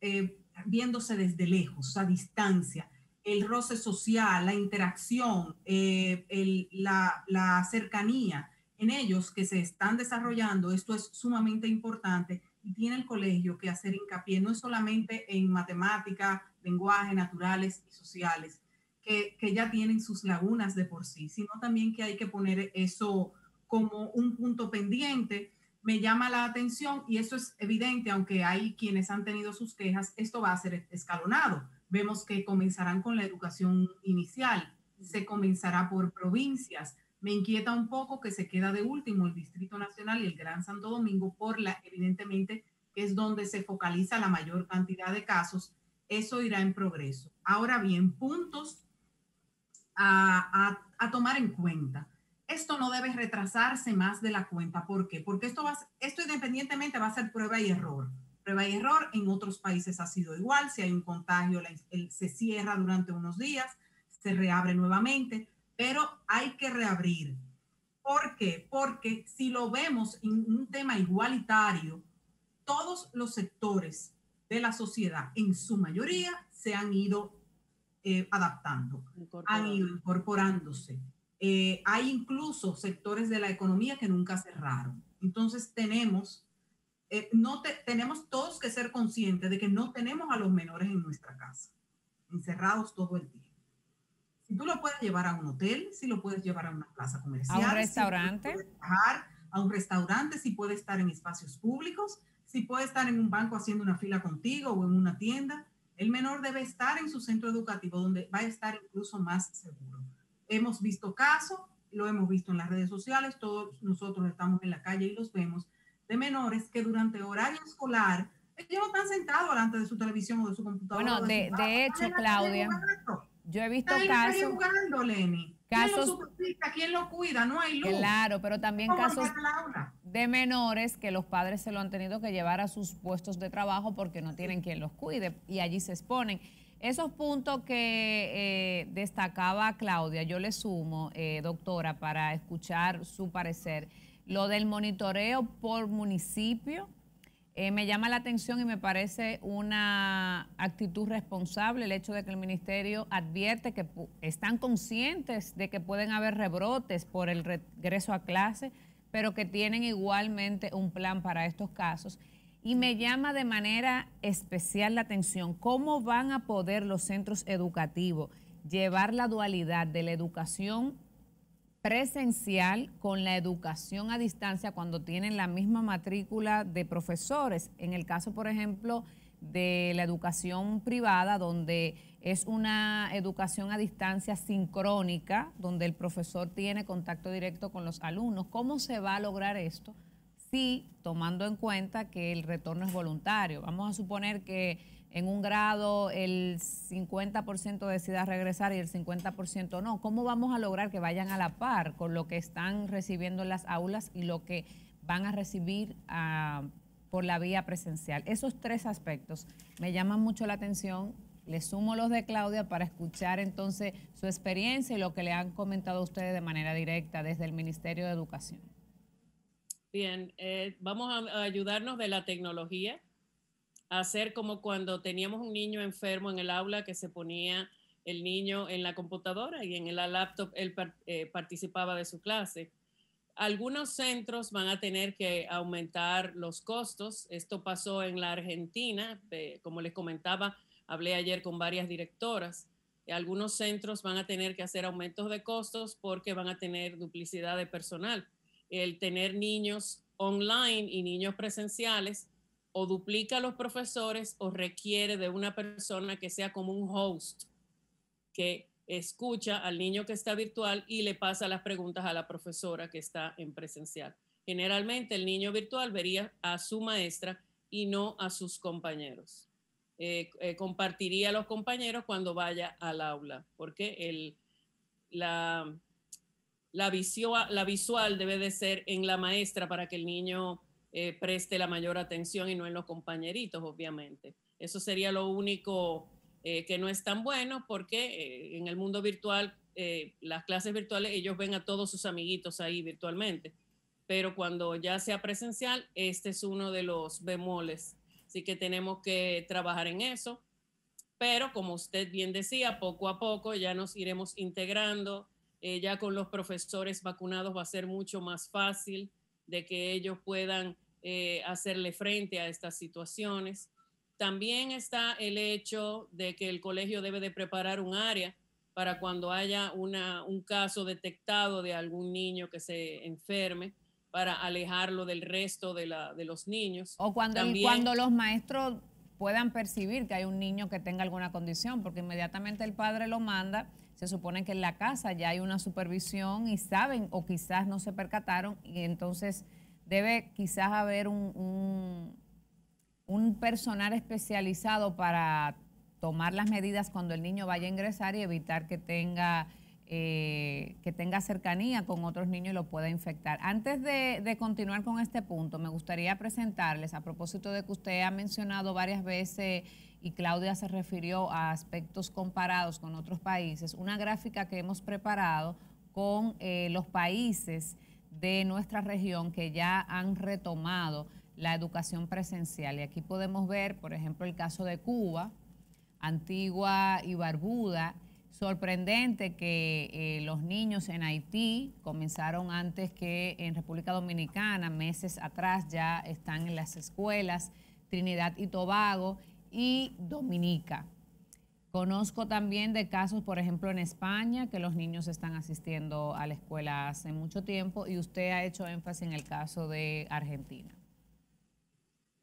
eh, viéndose desde lejos, a distancia, el roce social, la interacción, eh, la, cercanía en ellos que se están desarrollando, esto es sumamente importante tiene el colegio que hacer hincapié no solamente en matemática, lenguaje, naturales y sociales, que, que ya tienen sus lagunas de por sí, sino también que hay que poner eso como un punto pendiente. Me llama la atención y eso es evidente, aunque hay quienes han tenido sus quejas, esto va a ser escalonado Vemos que comenzarán con la educación inicial, se comenzará por provincias. Me inquieta un poco que se queda de último el Distrito Nacional y el Gran Santo Domingo por la, evidentemente, que es donde se focaliza la mayor cantidad de casos. Eso irá en progreso. Ahora bien, puntos a, tomar en cuenta. Esto no debe retrasarse más de la cuenta. ¿Por qué? Porque esto, va, esto independientemente va a ser prueba y error prueba y error. En otros países ha sido igual. Si hay un contagio, se cierra durante unos días, se reabre nuevamente, pero hay que reabrir. ¿Por qué? Porque si lo vemos en un tema igualitario, todos los sectores de la sociedad, en su mayoría, se han ido eh, adaptando, han ido incorporándose. Eh, hay incluso sectores de la economía que nunca cerraron. Entonces tenemos eh, no tenemos todos que ser conscientes de que no tenemos a los menores en nuestra casa, encerrados todo el día. Si tú lo puedes llevar a un hotel, si lo puedes llevar a una plaza comercial, a un restaurante, si a un restaurante, si puede estar en espacios públicos, si puede estar en un banco haciendo una fila contigo o en una tienda, el menor debe estar en su centro educativo donde va a estar incluso más seguro. Hemos visto casos, lo hemos visto en las redes sociales, todos nosotros estamos en la calle y los vemos, de menores que durante horario escolar, ellos no están sentados delante de su televisión o de su computadora. Bueno, de, de, hecho, Claudia, yo he visto casos... Jugando, Lenny. Casos, ¿Quién lo, ¿Quién lo cuida? No hay luz. Claro, pero también casos de menores que los padres se lo han tenido que llevar a sus puestos de trabajo porque no tienen quien los cuide y allí se exponen. Esos puntos que eh, destacaba Claudia, yo le sumo, eh, doctora, para escuchar su parecer. Lo del monitoreo por municipio eh, me llama la atención y me parece una actitud responsable el hecho de que el ministerio advierte que están conscientes de que pueden haber rebrotes por el regreso a clase, pero que tienen igualmente un plan para estos casos. Y me llama de manera especial la atención cómo van a poder los centros educativos llevar la dualidad de la educación presencial con la educación a distancia cuando tienen la misma matrícula de profesores. En el caso, por ejemplo, de la educación privada, donde es una educación a distancia sincrónica, donde el profesor tiene contacto directo con los alumnos. ¿Cómo se va a lograr esto? Sí, tomando en cuenta que el retorno es voluntario. Vamos a suponer que en un grado el 50% decida regresar y el 50% no. ¿Cómo vamos a lograr que vayan a la par con lo que están recibiendo en las aulas y lo que van a recibir ah, por la vía presencial. Esos tres aspectos me llaman mucho la atención. Le sumo los de Claudia para escuchar entonces su experiencia y lo que le han comentado ustedes de manera directa desde el Ministerio de Educación. Bien, eh, vamos a, ayudarnos de la tecnología, a hacer como cuando teníamos un niño enfermo en el aula que se ponía el niño en la computadora y en la laptop él eh, participaba de su clase. Algunos centros van a tener que aumentar los costos. Esto pasó en la Argentina, como les comentaba, hablé ayer con varias directoras. Algunos centros van a tener que hacer aumentos de costos porque van a tener duplicidad de personal el tener niños online y niños presenciales o duplica a los profesores o requiere de una persona que sea como un host, que escucha al niño que está virtual y le pasa las preguntas a la profesora que está en presencial. Generalmente el niño virtual vería a su maestra y no a sus compañeros. Eh, eh, compartiría a los compañeros cuando vaya al aula, porque el, la, la, la visual debe de ser en la maestra para que el niño eh, preste la mayor atención y no en los compañeritos, obviamente. Eso sería lo único eh, que no es tan bueno porque eh, en el mundo virtual, las clases virtuales, ellos ven a todos sus amiguitos ahí virtualmente. Pero cuando ya sea presencial, este es uno de los bemoles. Así que tenemos que trabajar en eso. Pero como usted bien decía, poco a poco ya nos iremos integrando eh, ya con los profesores vacunados va a ser mucho más fácil de que ellos puedan eh, hacerle frente a estas situaciones. También está el hecho de que el colegio debe de preparar un área para cuando haya una, un caso detectado de algún niño que se enferme, para alejarlo del resto de, la, de los niños. O cuando, cuando los maestros puedan percibir que hay un niño que tenga alguna condición, porque inmediatamente el padre lo manda se supone que en la casa ya hay una supervisión y saben o quizás no se percataron y entonces debe quizás haber un, un, personal especializado para tomar las medidas cuando el niño vaya a ingresar y evitar que tenga, eh, que tenga cercanía con otros niños y lo pueda infectar. Antes de, continuar con este punto, me gustaría presentarles, a propósito de que usted ha mencionado varias veces y Claudia se refirió a aspectos comparados con otros países, una gráfica que hemos preparado con eh, los países de nuestra región que ya han retomado la educación presencial. Y aquí podemos ver, por ejemplo, el caso de Cuba, Antigua y Barbuda. Sorprendente que eh, los niños en Haití comenzaron antes que en República Dominicana, meses atrás ya están en las escuelas, Trinidad y Tobago y Dominica. Conozco también de casos, por ejemplo, en España, que los niños están asistiendo a la escuela hace mucho tiempo y usted ha hecho énfasis en el caso de Argentina.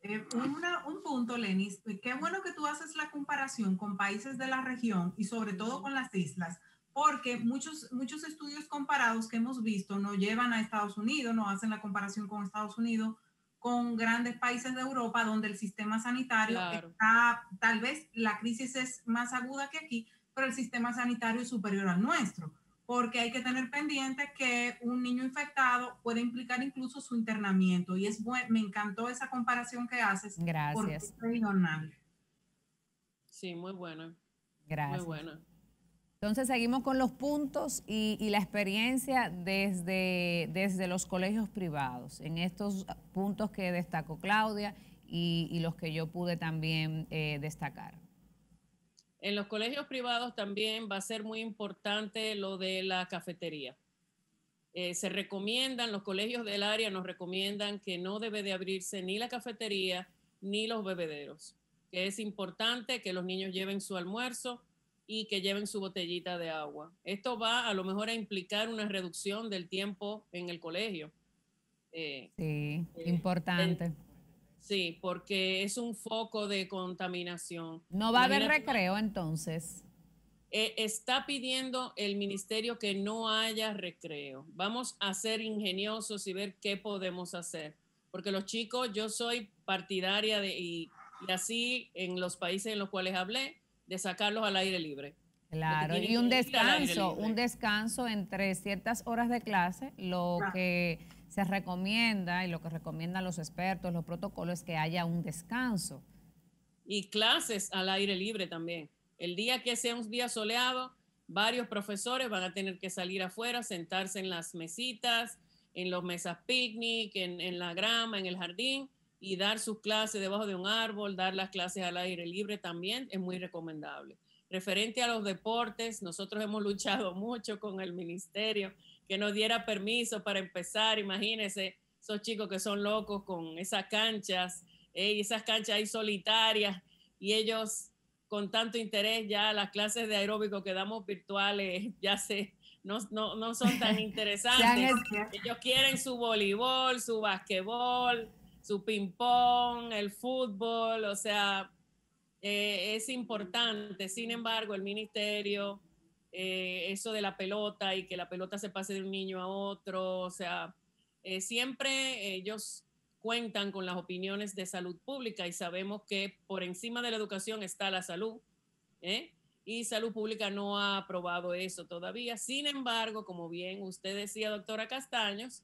Eh, un punto, Lenis, qué bueno que tú haces la comparación con países de la región y sobre todo con las islas, porque muchos, muchos estudios comparados que hemos visto no llevan a Estados Unidos, no hacen la comparación con Estados Unidos con grandes países de Europa donde el sistema sanitario está, tal vez la crisis es más aguda que aquí, pero el sistema sanitario es superior al nuestro, porque hay que tener pendiente que un niño infectado puede implicar incluso su internamiento. Y es me encantó esa comparación que haces. Gracias. Sí, muy bueno. Gracias. Muy bueno. Entonces seguimos con los puntos y, la experiencia desde, desde, los colegios privados, en estos puntos que destacó Claudia y, los que yo pude también eh, destacar. En los colegios privados también va a ser muy importante lo de la cafetería. Eh, se recomiendan, los colegios del área nos recomiendan que no debe de abrirse ni la cafetería ni los bebederos, que es importante que los niños lleven su almuerzo y que lleven su botellita de agua. Esto va a lo mejor a implicar una reducción del tiempo en el colegio. Eh, sí, eh, importante. Sí, porque es un foco de contaminación. No va a haber recreo entonces. Eh, está pidiendo el ministerio que no haya recreo. Vamos a ser ingeniosos y ver qué podemos hacer. Porque los chicos, yo soy partidaria de, y así en los países en los cuales hablé, de sacarlos al aire libre. Claro, y un descanso, un descanso entre ciertas horas de clase, lo que se recomienda, y lo que recomiendan los expertos, los protocolos, es que haya un descanso. Y clases al aire libre también. El día que sea un día soleado, varios profesores van a tener que salir afuera, sentarse en las mesitas, en los mesas picnic, en, en la grama, en el jardín y dar sus clases debajo de un árbol, dar las clases al aire libre también es muy recomendable. Referente a los deportes, nosotros hemos [laughs] luchado mucho con el ministerio que nos diera permiso para empezar. Imagínense esos chicos que son locos con esas canchas, eh, y esas canchas ahí solitarias, y ellos con tanto interés ya las clases de aeróbico que damos virtuales [laughs] ya se, no, no, no son tan [laughs] interesantes. ellos quieren su voleibol, su basquetbol, su ping-pong, el fútbol, o sea, eh, es importante. Sin embargo, el ministerio, eh, eso de la pelota y que la pelota se pase de un niño a otro, o sea, eh, siempre ellos cuentan con las opiniones de salud pública y sabemos que por encima de la educación está la salud. Y salud pública no ha aprobado eso todavía. Sin embargo, como bien usted decía, doctora Castaños,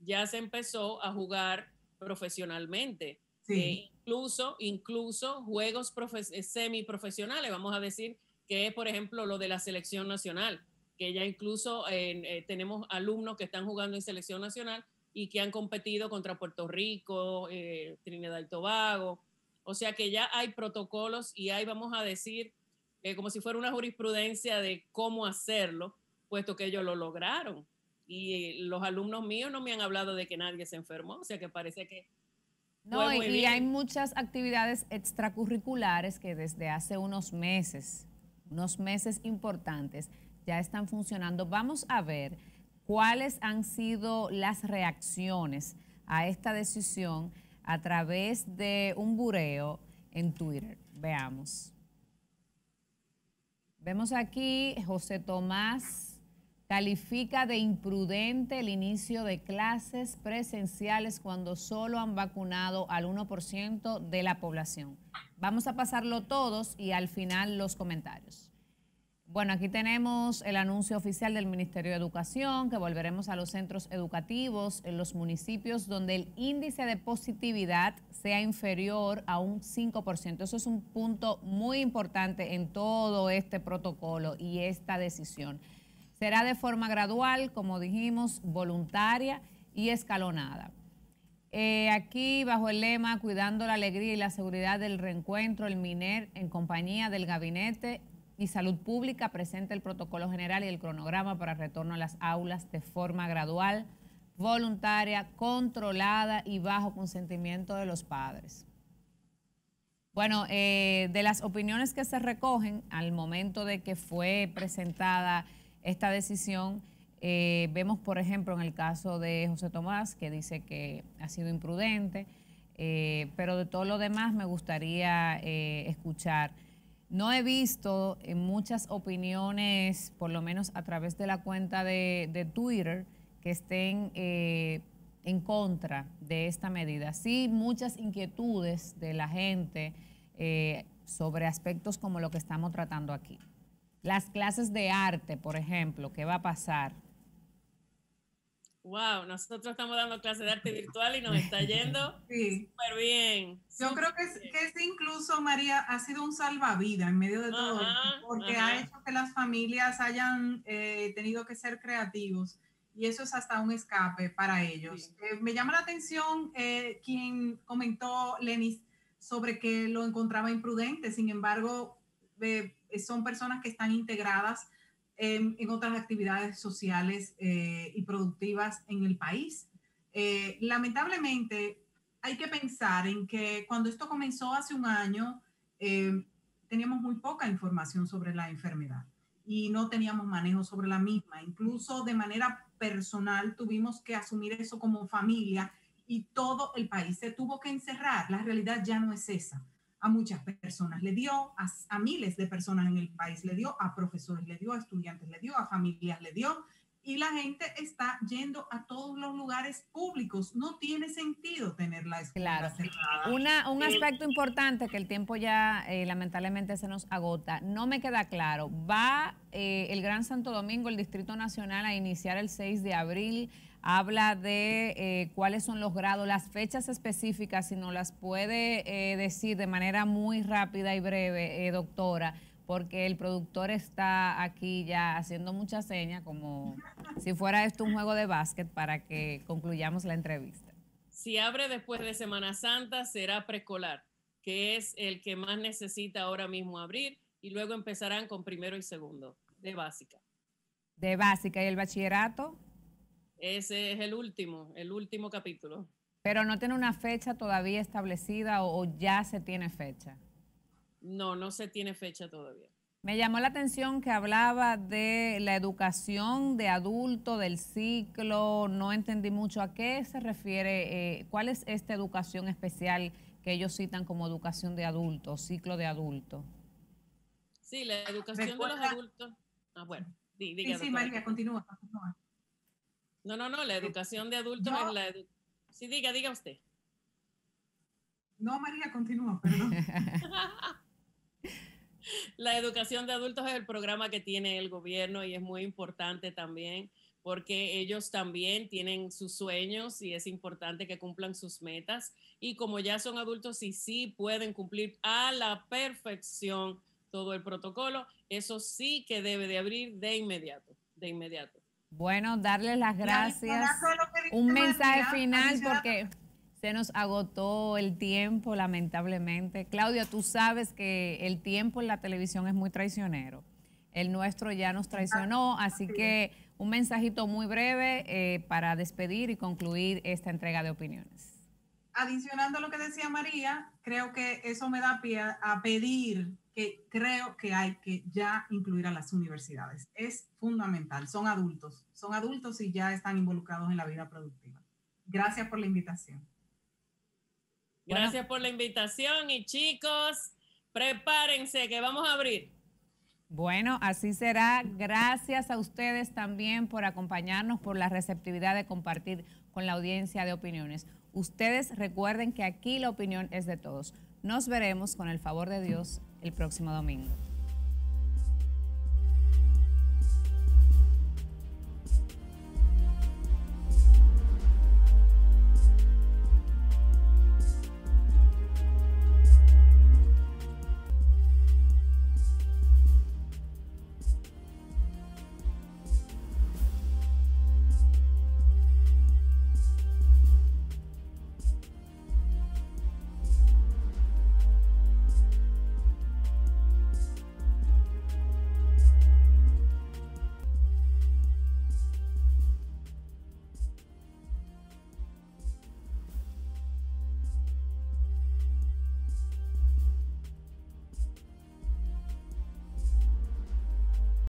ya se empezó a jugar profesionalmente. Eh, incluso, incluso juegos eh, semiprofesionales, vamos a decir que es, por ejemplo, lo de la selección nacional, que ya incluso eh, tenemos alumnos que están jugando en selección nacional y que han competido contra Puerto Rico, Trinidad y Tobago. O sea que ya hay protocolos y hay, vamos a decir, como si fuera una jurisprudencia de cómo hacerlo, puesto que ellos lo lograron y los alumnos míos no me han hablado de que nadie se enfermó, o sea que parece que... No, y, hay muchas actividades extracurriculares que desde hace unos meses, unos meses importantes, ya están funcionando. Vamos a ver cuáles han sido las reacciones a esta decisión a través de un bureo en Twitter. Veamos. Vemos aquí José Tomás Califica de imprudente el inicio de clases presenciales cuando solo han vacunado al 1% de la población. Vamos a pasarlo todos y al final los comentarios. Bueno, aquí tenemos el anuncio oficial del Ministerio de Educación, que volveremos a los centros educativos en los municipios donde el índice de positividad sea inferior a un 5%. Eso es un punto muy importante en todo este protocolo y esta decisión. Será de forma gradual, como dijimos, voluntaria y escalonada. Eh, aquí, bajo el lema Cuidando la alegría y la seguridad del reencuentro, el MINER, en compañía del Gabinete y Salud Pública, presenta el protocolo general y el cronograma para retorno a las aulas de forma gradual, voluntaria, controlada y bajo consentimiento de los padres. Bueno, eh, de las opiniones que se recogen al momento de que fue presentada esta decisión. Eh, vemos, por ejemplo, en el caso de José Tomás, que dice que ha sido imprudente, eh, pero de todo lo demás me gustaría eh, escuchar. No he visto en muchas opiniones, por lo menos a través de la cuenta de, Twitter, que estén en contra de esta medida. Sí, muchas inquietudes de la gente sobre aspectos como lo que estamos tratando aquí. Las clases de arte, por ejemplo, ¿qué va a pasar? Wow, nosotros estamos dando clases de arte virtual y nos está yendo [laughs] súper bien. Yo creo que es, incluso, María, ha sido un salvavidas en medio de todo esto, porque ha hecho que las familias hayan eh, tenido que ser creativos y eso es hasta un escape para ellos. Eh, me llama la atención eh, quien comentó, Lenis, sobre que lo encontraba imprudente, sin embargo, eh, son personas que están integradas en, otras actividades sociales eh, y productivas en el país. Eh, lamentablemente, hay que pensar en que cuando esto comenzó hace un año, teníamos muy poca información sobre la enfermedad y no teníamos manejo sobre la misma. Incluso de manera personal tuvimos que asumir eso como familia y todo el país se tuvo que encerrar. La realidad ya no es esa a muchas personas, le dio a, miles de personas en el país, le dio a profesores, le dio a estudiantes, le dio a familias, le dio, y la gente está yendo a todos los lugares públicos. No tiene sentido tener la escuela claro. Una, un aspecto importante que el tiempo ya eh, lamentablemente se nos agota, no me queda claro. ¿Va eh, el Gran Santo Domingo, el Distrito Nacional, a iniciar el 6 de abril habla de eh, cuáles son los grados, las fechas específicas, si nos las puede eh, decir de manera muy rápida y breve, doctora, porque el productor está aquí ya haciendo mucha señas, como si fuera esto un juego de básquet, para que concluyamos la entrevista. Si abre después de Semana Santa, será preescolar, que es el que más necesita ahora mismo abrir, y luego empezarán con primero y segundo, de básica. De básica, ¿y el bachillerato? Ese es el último, el último capítulo. Pero no tiene una fecha todavía establecida o, ya se tiene fecha. No, no se tiene fecha todavía. Me llamó la atención que hablaba de la educación de adulto, del ciclo, no entendí mucho a qué se refiere, eh, cuál es esta educación especial que ellos citan como educación de adulto, ciclo de adulto. Sí, la educación de los adultos. Ah, bueno, sí, sí, María, continúa, continúa. No, no, no, la educación de adultos es la. Sí, diga, diga usted. No, María, continúa, perdón. [laughs] la educación de adultos es el programa que tiene el gobierno y es muy importante también porque ellos también tienen sus sueños y es importante que cumplan sus metas. Y como ya son adultos y sí pueden cumplir a la perfección todo el protocolo, eso sí que debe de abrir de inmediato, de inmediato. Bueno, darles las gracias. Un mensaje final porque se nos agotó el tiempo, lamentablemente. Claudia, tú sabes que el tiempo en la televisión es muy traicionero. El nuestro ya nos traicionó, así que un mensajito muy breve eh, para despedir y concluir esta entrega de opiniones. Adicionando lo que decía María, creo que eso me da pie a pedir que creo que hay que ya incluir a las universidades. Es fundamental, son adultos, son adultos y ya están involucrados en la vida productiva. Gracias por la invitación. Gracias por la invitación y chicos, prepárense que vamos a abrir. Bueno, así será. Gracias a ustedes también por acompañarnos, por la receptividad de compartir con la audiencia de opiniones. Ustedes recuerden que aquí la opinión es de todos. Nos veremos con el favor de Dios el próximo domingo.